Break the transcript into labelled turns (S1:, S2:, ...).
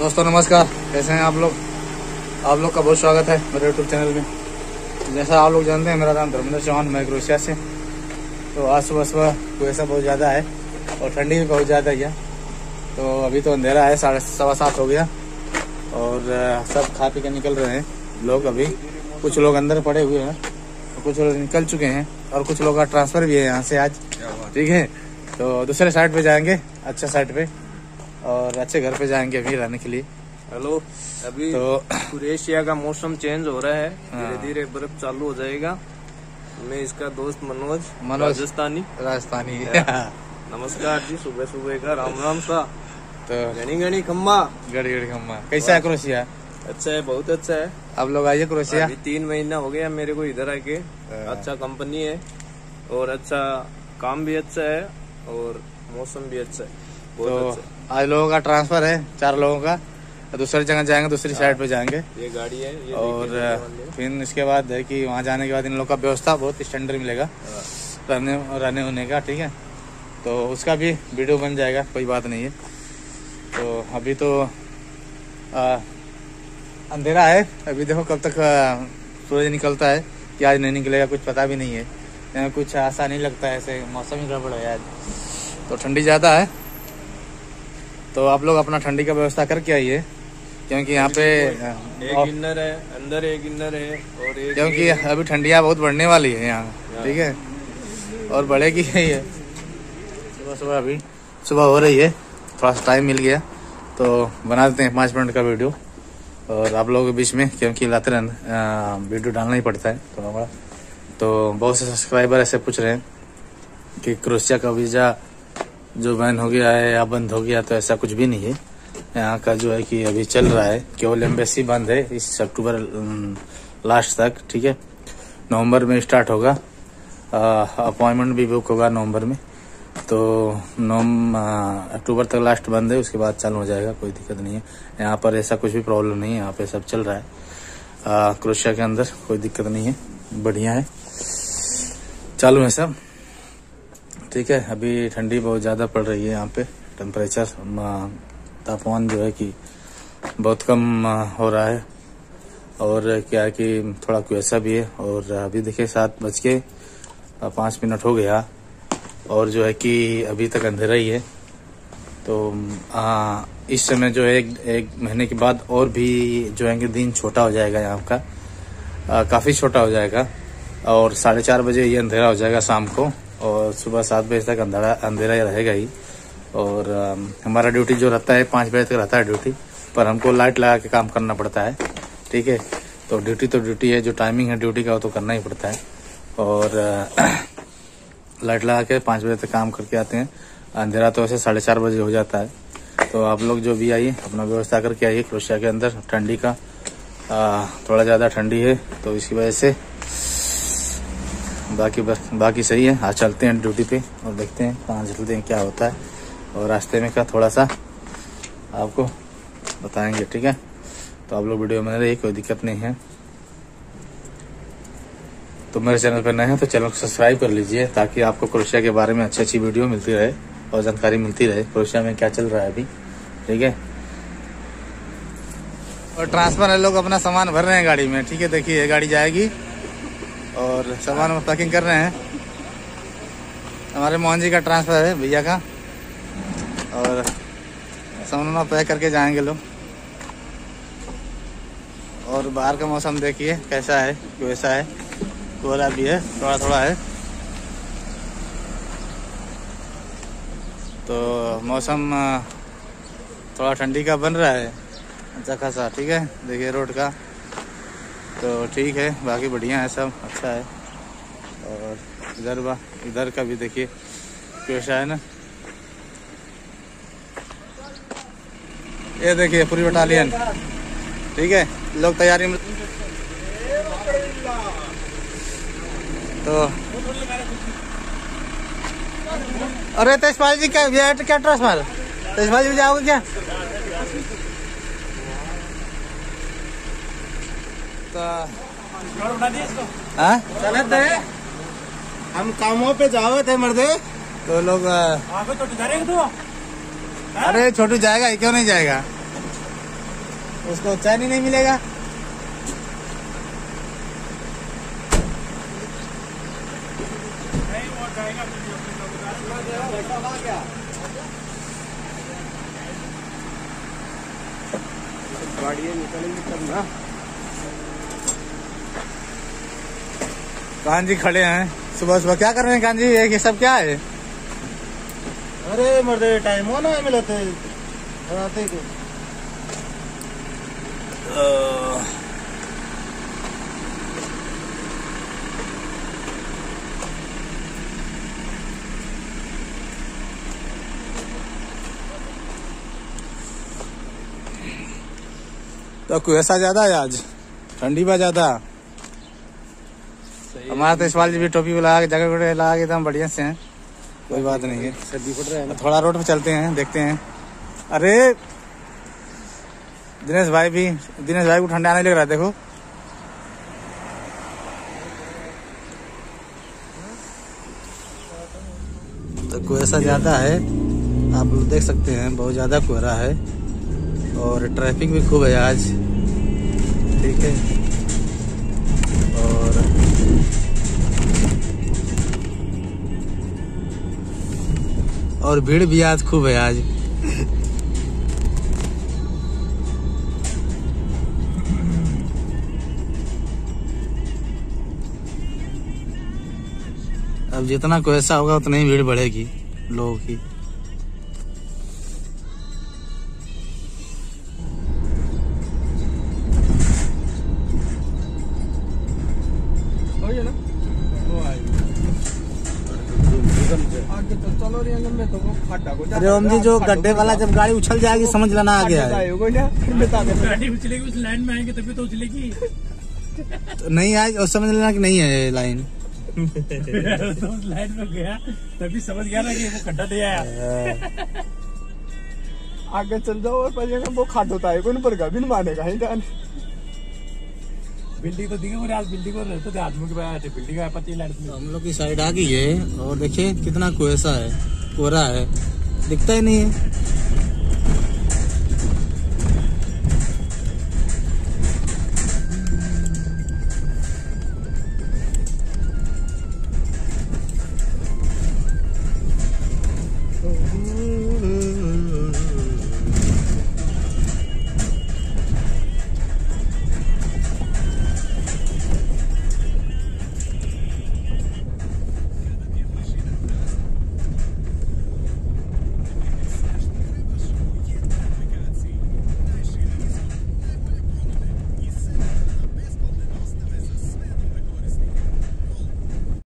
S1: दोस्तों नमस्कार। कैसे हैं आप लोग? आप लोग का बहुत स्वागत है मेरे यूट्यूब चैनल में। जैसा आप लोग जानते हैं मेरा नाम धर्मेंद्र चौहान मैं क्रोशिया से। तो आज सुबह सुबह कुएसा बहुत ज़्यादा है और ठंडी भी बहुत ज़्यादा है तो अभी तो अंधेरा है साढ़े सवा सात हो गया। और सब खा पी के निकल रहे हैं लोग अभी। कुछ लोग अंदर पड़े हुए हैं। और कुछ लोग निकल चुके हैं और कुछ लोग का ट्रांसफ़र भी है यहाँ से आज। ठीक है? तो दूसरे साइड पे जाएँगे अच्छा साइड पे। और अच्छे घर पे जाएँगे अभी रहने के लिए।
S2: हेलो अभी
S1: तो
S2: कुरेशिया का मौसम चेंज हो रहा है।
S1: हाँ।
S2: धीरे धीरे बर्फ़ चालू हो जाएगा। मैं इसका दोस्त मनोज
S1: मनोज।
S2: राजस्थानी।
S1: राजस्थानी।
S2: नमस्कार जी सुबह सुबह का राम राम सा।
S1: तो
S2: घनी घनी खम्मा।
S1: गड़ी गड़ी खम्मा। कैसा है क्रोशिया?
S2: अच्छा है बहुत अच्छा है।
S1: आप लोग आइए क्रोशिया।
S2: अभी तीन महीना हो गया मेरे को इधर आके।
S1: हाँ।
S2: अच्छा कंपनी है। और अच्छा काम भी अच्छा है और मौसम भी अच्छा है। बहुत
S1: तो
S2: अच्छा है।
S1: आज लोगों का ट्रांसफ़र है चार लोगों का। दूसरी जगह जाएँगे दूसरी साइड पे जाएँगे।
S2: ये गाड़ी है ये
S1: और। फिर इसके बाद है कि वहाँ जाने के बाद इन लोग का व्यवस्था बहुत स्टैंडर्ड मिलेगा।
S2: हाँ।
S1: रहने रहने होने का ठीक है। तो उसका भी वीडियो बन जाएगा कोई बात नहीं है। तो अभी तो आ, अंधेरा है। अभी देखो कब तक सूरज निकलता है कि आज नहीं निकलेगा कुछ पता भी नहीं है। यहाँ कुछ आशा नहीं लगता है ऐसे मौसम ही गड़बड़ है आज। तो ठंडी ज़्यादा है। तो आप लोग अपना ठंडी का व्यवस्था करके आइए क्योंकि यहाँ पे
S2: एक है अंदर एक इनर है और एक
S1: क्योंकि अभी ठंडियाँ बहुत बढ़ने वाली है यहाँ ठीक है? और बढ़ेगी ही है सुबह सुबह अभी सुबह हो रही है थोड़ा सा टाइम मिल गया तो बना देते हैं पाँच मिनट का वीडियो और आप लोगों के बीच में क्योंकि लाते रहन वीडियो डालना ही पड़ता है थोड़ा बड़ा। तो बहुत से सब्सक्राइबर ऐसे पूछ रहे हैं कि क्रोशिया का वीज़ा जो बैन हो गया है या बंद हो गया तो ऐसा कुछ भी नहीं है। यहाँ का जो है कि अभी चल रहा है, केवल एम्बेसी बंद है इस अक्टूबर लास्ट तक, ठीक है? नवंबर में स्टार्ट होगा। अपॉइंटमेंट भी बुक होगा नवंबर में। तो नवम अक्टूबर तक लास्ट बंद है, उसके बाद चालू हो जाएगा, कोई दिक्कत नहीं है। यहाँ पर ऐसा कुछ भी प्रॉब्लम नहीं है, यहाँ पे सब चल रहा है। क्रोशिया के अंदर कोई दिक्कत नहीं है, बढ़िया है। चालू है सब। ठीक है अभी ठंडी बहुत ज़्यादा पड़ रही है यहाँ पे। टेम्परेचर तापमान जो है कि बहुत कम हो रहा है। और क्या है कि थोड़ा कुएसा भी है। और अभी देखिए सात बज के पाँच मिनट हो गया। और जो है कि अभी तक अंधेरा ही है। तो आ, इस समय जो है एक, एक महीने के बाद और भी जो है कि दिन छोटा हो जाएगा यहाँ का। काफ़ी छोटा हो जाएगा। और साढ़े चार बजे ये अंधेरा हो जाएगा शाम को। और सुबह सात बजे तक अंधेरा अंधेरा ही रहेगा ही। और हमारा ड्यूटी जो रहता है पाँच बजे तक रहता है ड्यूटी पर हमको लाइट लगा के काम करना पड़ता है ठीक है? तो ड्यूटी तो ड्यूटी है जो टाइमिंग है ड्यूटी का वो तो करना ही पड़ता है। और लाइट लगा के पाँच बजे तक काम करके आते हैं। अंधेरा तो ऐसे साढ़े चार बजे हो जाता है। तो आप लोग जो भी आइए अपना व्यवस्था करके आइए क्रोशिया के अंदर ठंडी का। आ, थोड़ा ज़्यादा ठंडी है तो इसकी वजह से बाकी बस, बाकी सही है। आज चलते हैं ड्यूटी पे और देखते हैं कहाँ चलते हैं क्या होता है। और रास्ते में का थोड़ा सा आपको बताएँगे, ठीक है? तो आप लोग वीडियो में रहिए, कोई दिक्कत नहीं है। तो मेरे चैनल पर नए हैं तो चैनल को सब्सक्राइब कर लीजिए ताकि आपको क्रोशिया के बारे में अच्छी अच्छी वीडियो मिलती रहे और जानकारी मिलती रहे, क्रोशिया में क्या चल रहा है अभी, ठीक है? और ट्रांसफ़र है, लोग अपना सामान भर रहे हैं गाड़ी में, ठीक है? देखिए गाड़ी जाएगी। और सामान पैकिंग कर रहे हैं। हमारे मोहन जी का ट्रांसफ़र है, भैया का। और सामान पैक करके जाएँगे लोग। और बाहर का मौसम देखिए, कैसा है वैसा है। कोहरा भी है थोड़ा थोड़ा है। तो मौसम, थोड़ा ठंडी का बन रहा है अच्छा खासा, ठीक है? देखिए रोड का। तो ठीक है, बाकी बढ़िया है सब अच्छा है। और इधर बा इधर का भी देखिए कैसा है ना। ये देखिए, पूरी बटालियन ठीक है, लोग तैयारी में तो अरे तेजपाल जी, क्या क्या ट्रांसफ़र तेजपाल जी जाओगे क्या? हाँ।
S2: चले थे हम कामों पे जाओ थे मर्दे।
S1: तो लोग अ, अरे छोटू जाएगा क्यों नहीं जाएगा? उसको चैन ही नहीं मिलेगा।
S2: गाड़ियाँ निकलेंगी तब ना।
S1: कान जी खड़े हैं। सुबह सुबह क्या कर रहे हैं कान जी ये सब क्या है?
S3: अरे मर्दे टाइम हो ना मिलते बनाते को
S1: तो कुएसा ज़्यादा है आज? ठंडी बा ज़्यादा। हमारा तो इस बार भी टोपी लगा के जगह वगैरह लगा के एकदम बढ़िया से हैं। कोई बात नहीं है।
S3: सर्दी पड़ रहा है
S1: थोड़ा रोड पे चलते हैं देखते हैं। अरे दिनेश भाई भी दिनेश भाई को ठंडा आने लग रहा है देखो। तो कुएसा ज़्यादा है आप लोग देख सकते हैं बहुत ज़्यादा कोहरा है। और ट्रैफ़िक भी खूब है आज। ठीक है। और भीड़ भी आज खूब है आज। अब जितना कोयसा होगा, उतनी ही भीड़ बढ़ेगी लोगों की। अरे ओम जी जो गड्ढे वाला जब गाड़ी उछल जाएगी समझ लेना आ गया है
S4: गाड़ी उछलेगी उस लाइन में आएँगे तभी तो उछलेगी।
S1: तो नहीं आए और समझ लेना कि नहीं है लाइन
S4: तो उस लाइन में गया तभी समझ गया ना कि वो खड्डा नहीं आया।
S2: आगे चल जाओ और पहले वो खाट होता है कौन पर बिन मानेगा ही जान।
S4: बिल्डिंग तो दिखे मुझे आज बिल्डिंग को रहते थे आदमी के पास बिल्डिंग का पति लाइट
S1: हम लोग की साइड आ गई है, और देखिए कितना कुएसा है, कोहरा है, दिखता ही नहीं है।